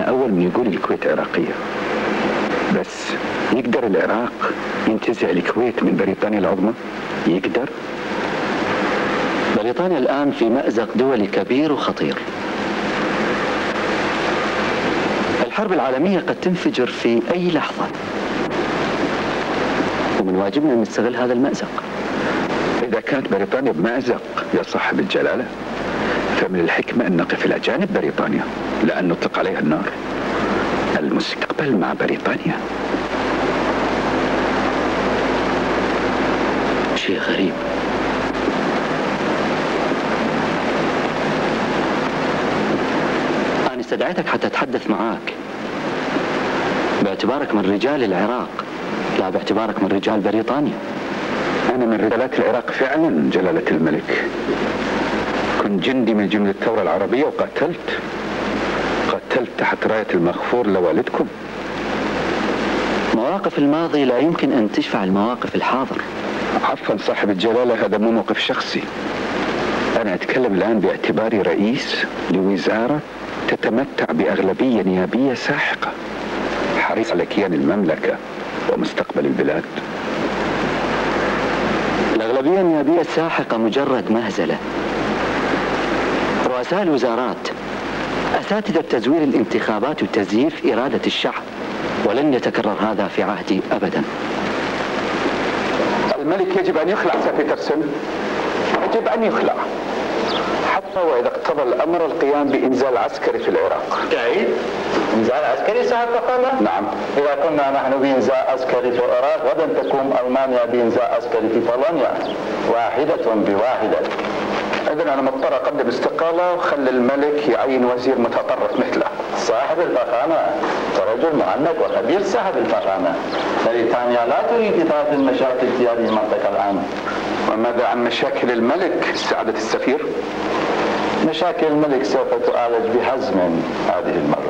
أنا أول من يقول الكويت عراقية. بس يقدر العراق ينتزع الكويت من بريطانيا العظمى؟ يقدر؟ بريطانيا الآن في مأزق دولي كبير وخطير. الحرب العالمية قد تنفجر في أي لحظة. ومن واجبنا أن نستغل هذا المأزق. إذا كانت بريطانيا بمأزق يا صاحب الجلالة. فمن الحكمة أن نقف إلى جانب بريطانيا لا أن نطلق عليها النار. المستقبل مع بريطانيا. شيء غريب. أنا استدعيتك حتى أتحدث معاك. باعتبارك من رجال العراق. لا باعتبارك من رجال بريطانيا. أنا من رجالات العراق فعلا جلالة الملك. كنت جندي من جند الثورة العربية وقاتلت قاتلت تحت راية المغفور لوالدكم. مواقف الماضي لا يمكن أن تشفع المواقف الحاضر. عفوا صاحب الجلالة هذا مو موقف شخصي. أنا أتكلم الآن باعتباري رئيس لوزارة تتمتع بأغلبية نيابية ساحقة. حريص على كيان المملكة ومستقبل البلاد. الأغلبية النيابية الساحقة مجرد مهزلة. رؤساء الوزارات أساتذة تزوير الانتخابات وتزييف إرادة الشعب ولن يتكرر هذا في عهدي أبدا. الملك يجب أن يخلع سير بيترسون يجب أن يخلع. حتى وإذا اقتضى الأمر القيام بإنزال عسكري في العراق. جيد. إنزال عسكري ساعة فقط نعم. إذا كنا نحن بإنزال عسكري في العراق غدا تقوم ألمانيا بإنزال عسكري في بولونيا. واحدة بواحدة. إذا أنا مضطر أقدم استقالة وخلي الملك يعين وزير متطرف مثله. صاحب الفخامة رجل معنق وخبير صاحب الفخامة. بريطانيا لا تريد إثارة المشاكل في هذه المنطقة الآن. وماذا عن مشاكل الملك؟ سعادة السفير؟ مشاكل الملك سوف تعالج بحزم هذه المرة.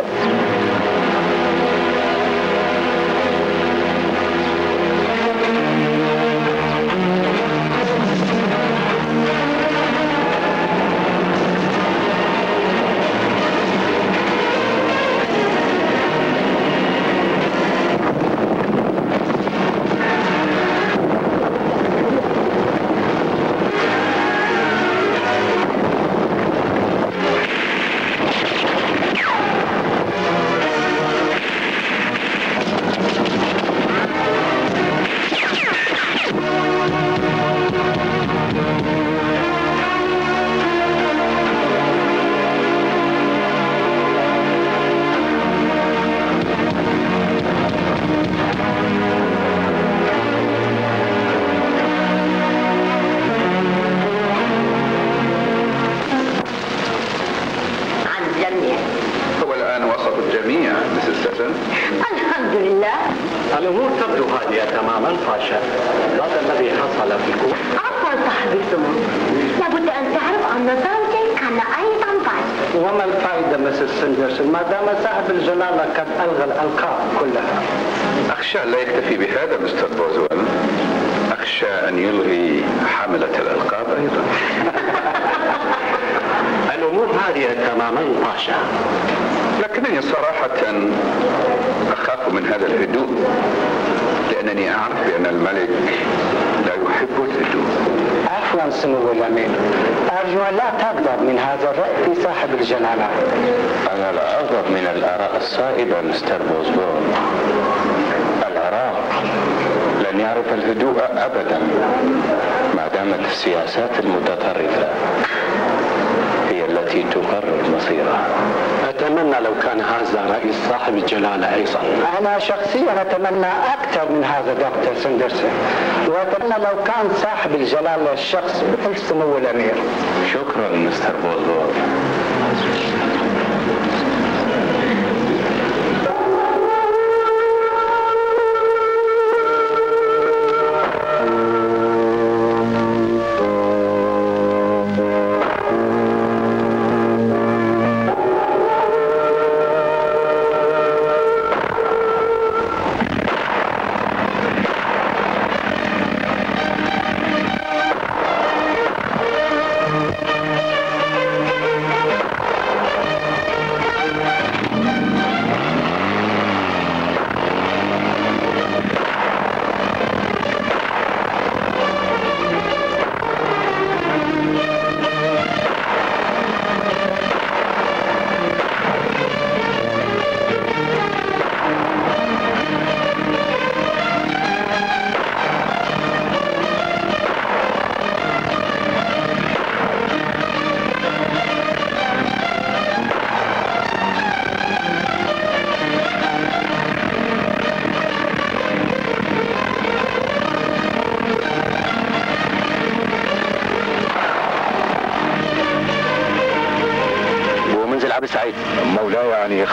تماما فاشا هذا الذي حصل في الكويت عفوا صاحب السمو لابد أن تعرف أن زوجي كان أيضا فاسد وما الفائدة مسز سندرسون ما دام صاحب الجلالة قد ألغى الألقاب كلها. أخشى لا يكتفي بهذا مستر بوزويل. أخشى أن يلغي حاملة الألقاب أيضا. الأمور هادئة تماما باشا لكنني صراحة أخاف من هذا الهدوء. لأنني أعرف بأن الملك لا يحب الهدوء. عفوا سمو الأمير أرجو أن لا تغضب من هذا الرأي في صاحب الجلالة أنا لا أغضب من الآراء الصائبة مستر بوزبون العراق لن يعرف الهدوء أبدا ما دامت السياسات المتطرفة هي التي تقرر مصيرها أتمنى لو كان هذا رئيس صاحب الجلالة أيضا. أنا شخصيا أتمنى أكثر من هذا دكتور سندرسون وأتمنى لو كان صاحب الجلالة الشخص مثل سمو الأمير. شكرا مستر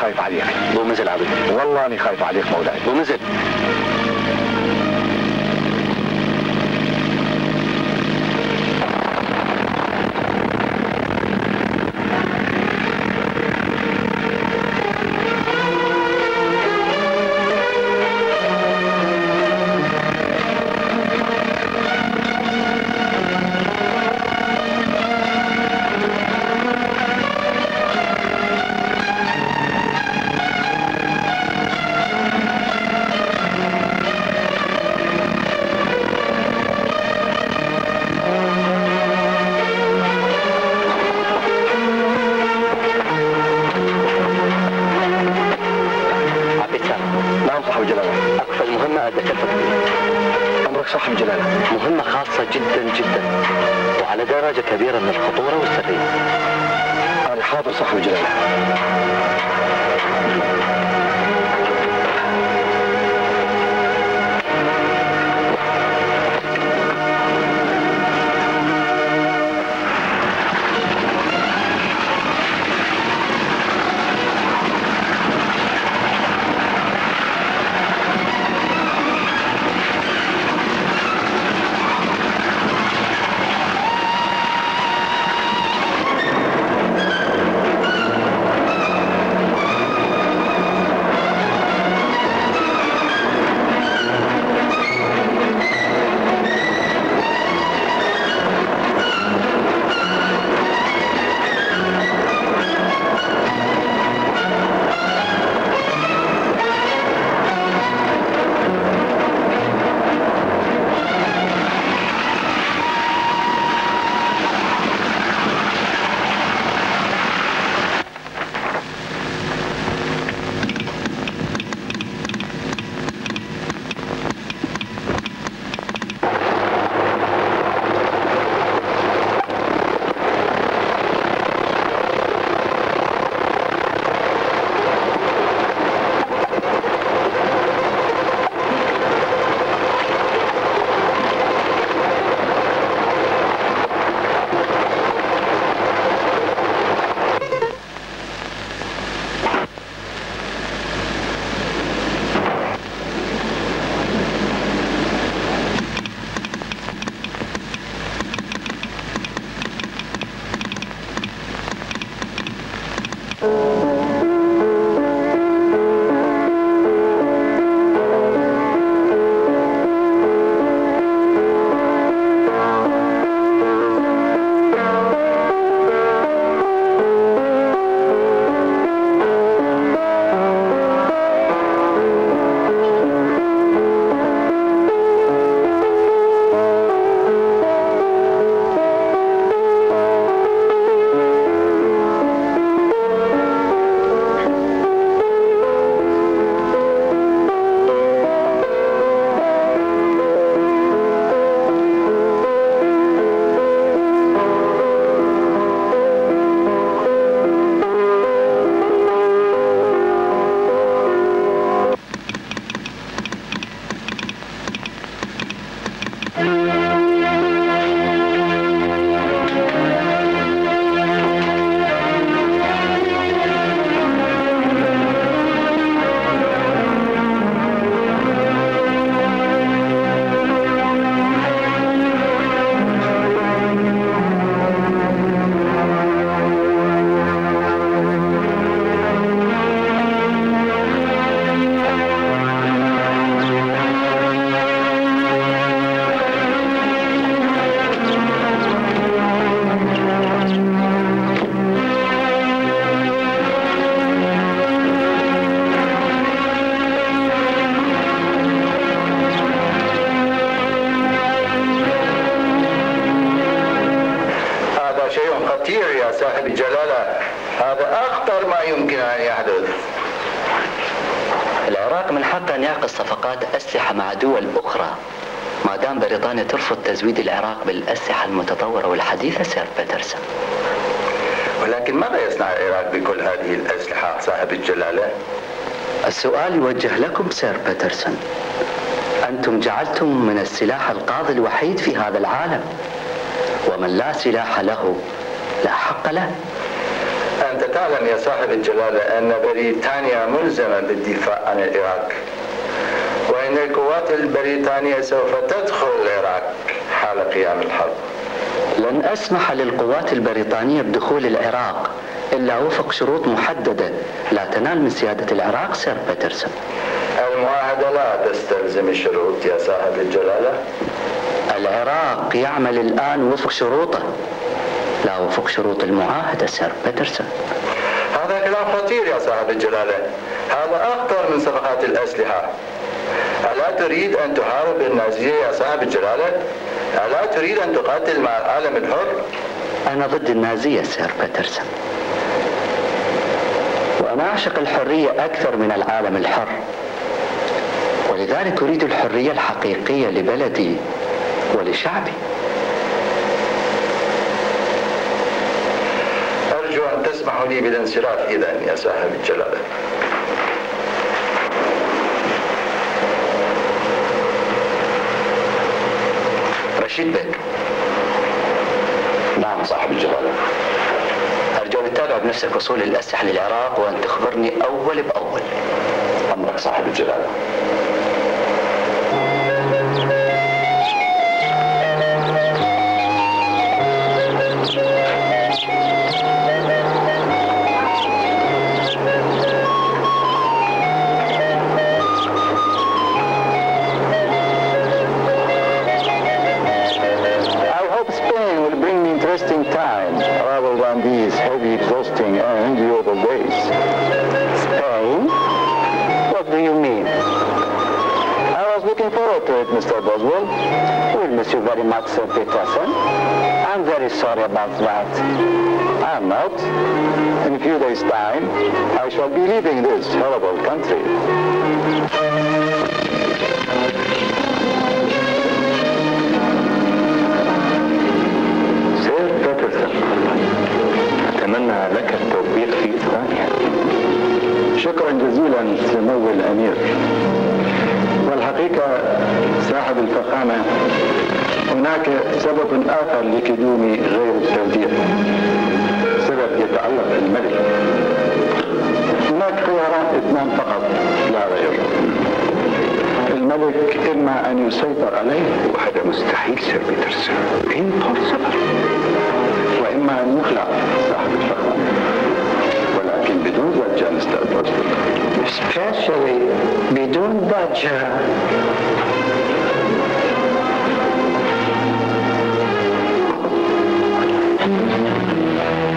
خايف عليك. قوم انزل عليك والله أني خايف عليك مولاي. صاحب الجلاله مهمة خاصة جدا جدا وعلى درجة كبيرة من الخطورة والسرية أنا حاضر صاحب الجلالة. أن يعقد صفقات أسلحة مع دول أخرى. ما دام بريطانيا ترفض تزويد العراق بالأسلحة المتطورة والحديثة سير بيترسون. ولكن ماذا يصنع العراق بكل هذه الأسلحة صاحب الجلالة؟ السؤال يوجه لكم سير بيترسون. أنتم جعلتم من السلاح القاضي الوحيد في هذا العالم. ومن لا سلاح له لا حق له. أنت تعلم يا صاحب الجلالة أن بريطانيا ملزمة بالدفاع عن العراق. وأن القوات البريطانية سوف تدخل العراق حال قيام الحرب. لن أسمح للقوات البريطانية بدخول العراق إلا وفق شروط محددة لا تنال من سيادة العراق سير بيترسون. المعاهدة لا تستلزم الشروط يا صاحب الجلالة. العراق يعمل الآن وفق شروطه. لا وفق شروط المعاهدة سير بيترسون. هذا كلام خطير يا صاحب الجلالة. هذا أخطر من صفقات الأسلحة. تريد أن تحارب النازية يا صاحب الجلالة؟ ألا تريد أن تقاتل مع العالم الحر؟ أنا ضد النازية سير بيترسون وأنا أعشق الحرية أكثر من العالم الحر ولذلك أريد الحرية الحقيقية لبلدي ولشعبي أرجو أن تسمحوا لي بالانصراف إذا يا صاحب الجلالة بك نعم صاحب الجلالة أرجو أن تتابع بنفسك وصول الأسلحة للعراق وأن تخبرني أول بأول. أمرك صاحب الجلالة Sir Peterson. I'm very sorry about that. I'm not. In a few days' time, I shall be leaving this horrible country. سير بيترسون أتمنى لك التوفيق في إسبانيا شكرا جزيلا سمو الامير والحقيقة صاحب الفخامه هناك سبب آخر لقدومي غير التوديع سبب يتعلق بالملك. هناك خيارات اثنان فقط. لا غير. الملك إما أن يسيطر عليه وهذا مستحيل سير بيترسون impossible وإما أن يخلع صاحب الفخامه ولكن بدون ضجة مستر بوزبل especially بدون ضجة. Música